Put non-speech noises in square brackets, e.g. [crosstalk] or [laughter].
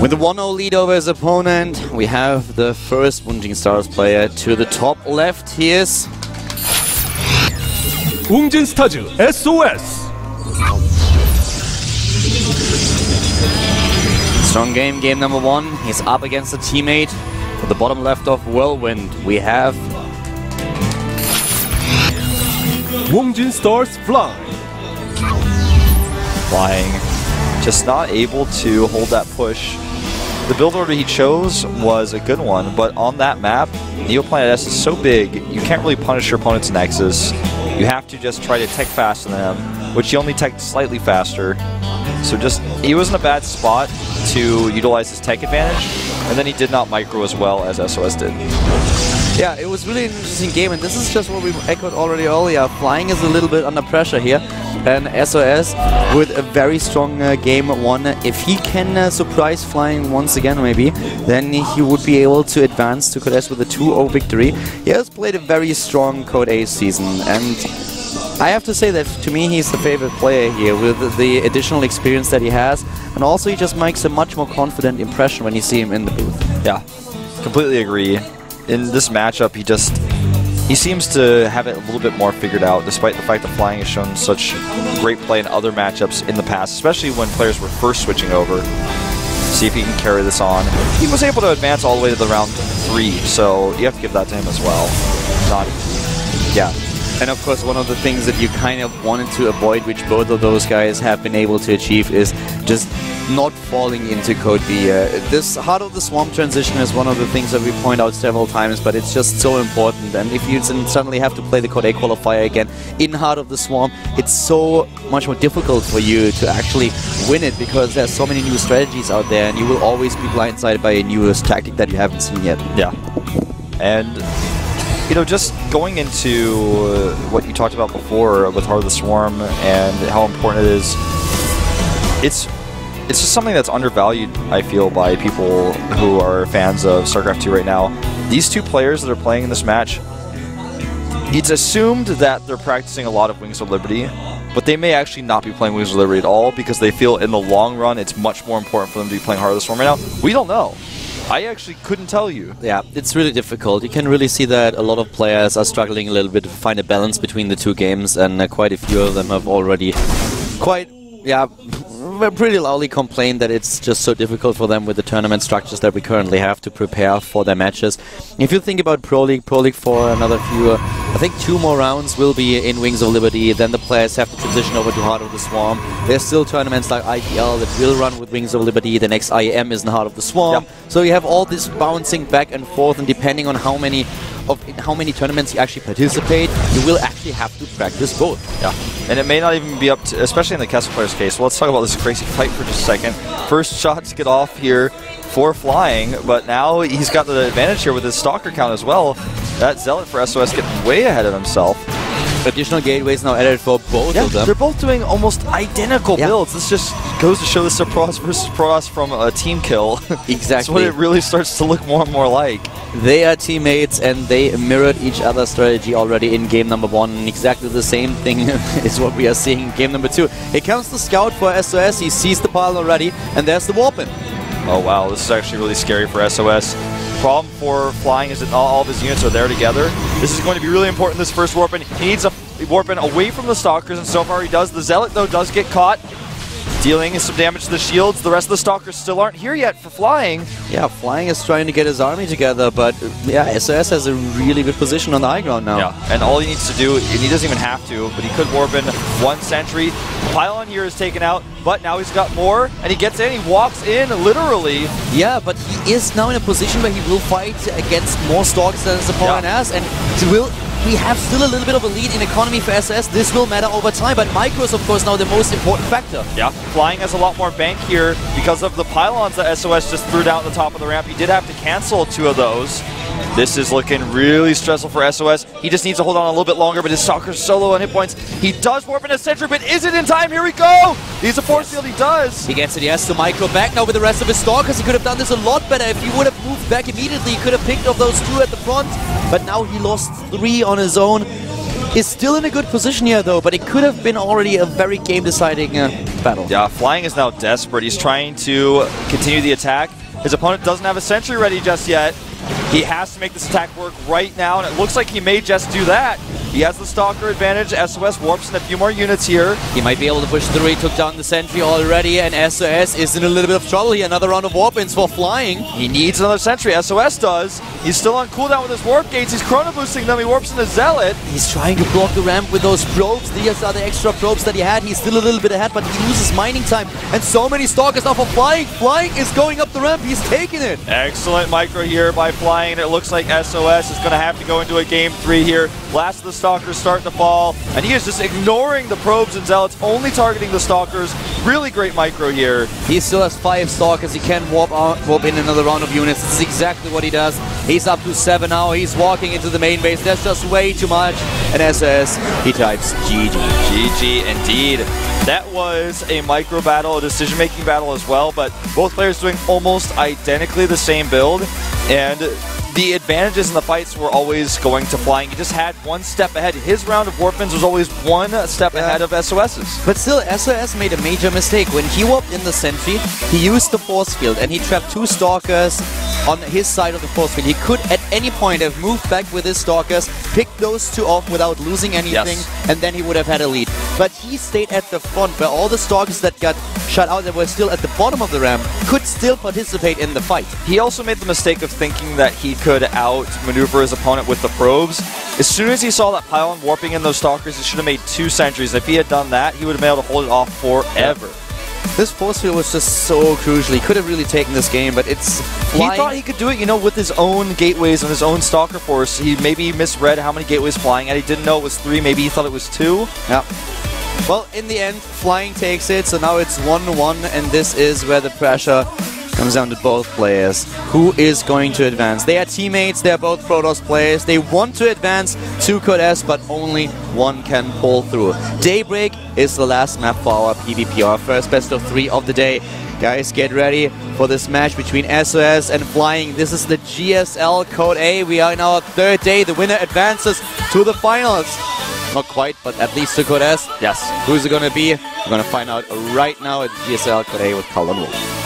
With a 1-0 lead over his opponent, we have the first Woongjin Stars player to the top left. He is... Woongjin Stars SOS! Strong game, game number one. He's up against a teammate. For the bottom left of Whirlwind, we have... Woongjin Stars Fly. Flying. Just not able to hold that push the build order he chose was a good one, but on that map, Neoplanet S is so big, you can't really punish your opponent's Nexus. You have to just try to tech than them, which he only teched slightly faster. So just, he was in a bad spot to utilize his tech advantage, and then he did not micro as well as SOS did. Yeah, it was really an interesting game, and this is just what we echoed already earlier. Flying is a little bit under pressure here, and SOS with a very strong uh, game one. If he can uh, surprise Flying once again, maybe, then he would be able to advance to Code with a 2-0 victory. He has played a very strong Code A season, and I have to say that to me he's the favorite player here with the additional experience that he has, and also he just makes a much more confident impression when you see him in the booth. Yeah, completely agree. In this matchup, he just he seems to have it a little bit more figured out, despite the fact that Flying has shown such great play in other matchups in the past, especially when players were first switching over. See if he can carry this on. He was able to advance all the way to the round three, so you have to give that to him as well. Not, yeah, And of course, one of the things that you kind of wanted to avoid, which both of those guys have been able to achieve, is just not falling into Code B. Uh, this Heart of the Swarm transition is one of the things that we point out several times, but it's just so important. And if you suddenly have to play the Code A qualifier again in Heart of the Swarm, it's so much more difficult for you to actually win it because there's so many new strategies out there, and you will always be blindsided by a newest tactic that you haven't seen yet. Yeah. And, you know, just going into uh, what you talked about before with Heart of the Swarm and how important it is, it's it's just something that's undervalued, I feel, by people who are fans of StarCraft 2 right now. These two players that are playing in this match, it's assumed that they're practicing a lot of Wings of Liberty, but they may actually not be playing Wings of Liberty at all because they feel in the long run it's much more important for them to be playing Heart of the Swarm right now. We don't know. I actually couldn't tell you. Yeah, it's really difficult. You can really see that a lot of players are struggling a little bit to find a balance between the two games, and uh, quite a few of them have already quite, yeah, pretty loudly complained that it's just so difficult for them with the tournament structures that we currently have to prepare for their matches. If you think about Pro League, Pro League for another few, uh, I think two more rounds will be in Wings of Liberty, then the players have to transition over to Heart of the Swarm. There's still tournaments like IPL that will run with Wings of Liberty, the next IEM is in Heart of the Swarm. Yep. So you have all this bouncing back and forth, and depending on how many of in how many tournaments you actually participate, you will actually have to practice both. Yeah, and it may not even be up to, especially in the KeSPA player's case. Well, let's talk about this crazy fight for just a second. First shots get off here for flying, but now he's got the advantage here with his Stalker count as well. That Zealot for SOS getting way ahead of himself. Additional gateways now added for both Yeah, of them. they're both doing almost identical Yeah. builds. This just goes to show this is Pros versus Pros from a team kill. [laughs] Exactly. That's Exactly. what it really starts to look more and more like. They are teammates and they mirrored each other's strategy already in game number one. And exactly the same thing [laughs] is what we are seeing in game number two. Here comes the scout for SOS. He sees the pile already, and there's the Warpin. Oh wow, this is actually really scary for SOS. Problem for flying is that not all of his units are there together. This is going to be really important this first Warpin. He needs a Warpin away from the Stalkers, and so far he does. The Zealot, though, does get caught, dealing some damage to the shields. The rest of the Stalkers still aren't here yet for flying. Yeah, Flying is trying to get his army together, but yeah, SOS has a really good position on the high ground now. Yeah, and all he needs to do, and he doesn't even have to, but he could warp in one sentry. Pylon here is taken out, but now he's got more, and he gets in, he walks in, literally. Yeah, but he is now in a position where he will fight against more Stalkers than his opponent Yeah. has, and he will. We have still a little bit of a lead in economy for SS. This will matter over time, but micro is of course now the most important factor. Yeah, flying has a lot more bank here because of the pylons that SOS just threw down at the top of the ramp. He did have to cancel two of those. This is looking really stressful for SOS. He just needs to hold on a little bit longer, but his Stalker's solo on hit points. He does warp in a sentry, but is it in time? Here we go! He's a force field, he does! He gets it, yes, to micro back now with the rest of his stalkers. He could have done this a lot better if he would have moved back immediately. He could have picked off those two at the front, but now he lost three on his own. is still in a good position here, though, but it could have been already a very game-deciding uh, battle. Yeah, Flying is now desperate. He's trying to continue the attack. His opponent doesn't have a sentry ready just yet. He has to make this attack work right now, and it looks like he may just do that. He has the Stalker advantage. SOS warps in a few more units here. He might be able to push through. He took down the sentry already, and SOS is in a little bit of trouble here. Another round of warp-ins for Flying. He needs another sentry. SOS does. He's still on cooldown with his warp gates. He's chrono boosting them. He warps into Zealot. He's trying to block the ramp with those probes. These are the extra probes that he had. He's still a little bit ahead, but he loses mining time. And so many Stalkers now for Flying. Flying is going up the ramp. He's taking it. Excellent micro here by Flying. It looks like SOS is going to have to go into a game three here. Last of the Stalkers starting to fall, and he is just ignoring the probes and Zealots, only targeting the Stalkers. Really great micro here. He still has five Stalkers. He can warp out, warp in another round of units. This is exactly what he does. He's up to seven now. He's walking into the main base. That's just way too much. And SS, he types GG. GG indeed. That was a micro battle, a decision-making battle as well, but both players doing almost identically the same build, and the advantages in the fights were always going to Flying. He just had one step ahead. His round of Warpins was always one step Yeah. ahead of SOS's. But still, SOS made a major mistake. When he warped in the sentry, he used the force field and he trapped two stalkers on his side of the force field. He could at any point have moved back with his stalkers, picked those two off without losing anything, Yes. and then he would have had a lead. But he stayed at the front where all the stalkers that got shut out that were still at the bottom of the ramp could still participate in the fight. He also made the mistake of thinking that he could outmaneuver his opponent with the probes. As soon as he saw that pylon warping in those stalkers, he should have made two sentries. If he had done that, he would have been able to hold it off forever. This force field was just so crucial. He could have really taken this game, but it's He thought he could do it, you know, with his own gateways and his own stalker force. He maybe misread how many gateways flying had. He didn't know it was three. Maybe he thought it was two. Yeah. Well, in the end, Flying takes it, so now it's 1-1, and this is where the pressure comes down to both players. Who is going to advance? They are teammates, they are both Protoss players. They want to advance to Code S, but only one can pull through. Daybreak is the last map for our PvP, our first best of three of the day. Guys, get ready for this match between SOS and Flying. This is the GSL Code A. We are in our third day. The winner advances to the finals. Not quite, but at least to Code S. Yes. Who's it gonna be? We're gonna find out right now at GSL A with Colin Wolf.